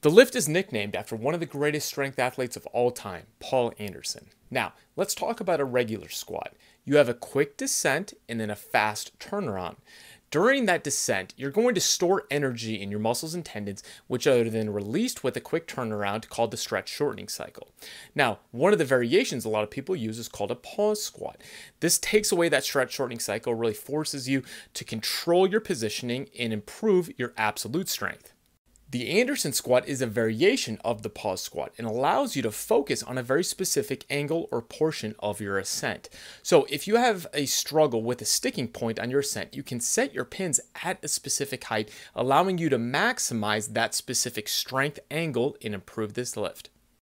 The lift is nicknamed after one of the greatest strength athletes of all time, Paul Anderson. Now, let's talk about a regular squat. You have a quick descent and then a fast turnaround. During that descent, you're going to store energy in your muscles and tendons, which are then released with a quick turnaround called the stretch shortening cycle. Now, one of the variations a lot of people use is called a pause squat. This takes away that stretch shortening cycle, really forces you to control your positioning and improve your absolute strength. The Anderson squat is a variation of the pause squat and allows you to focus on a very specific angle or portion of your ascent. So if you have a struggle with a sticking point on your ascent, you can set your pins at a specific height, allowing you to maximize that specific strength angle and improve this lift.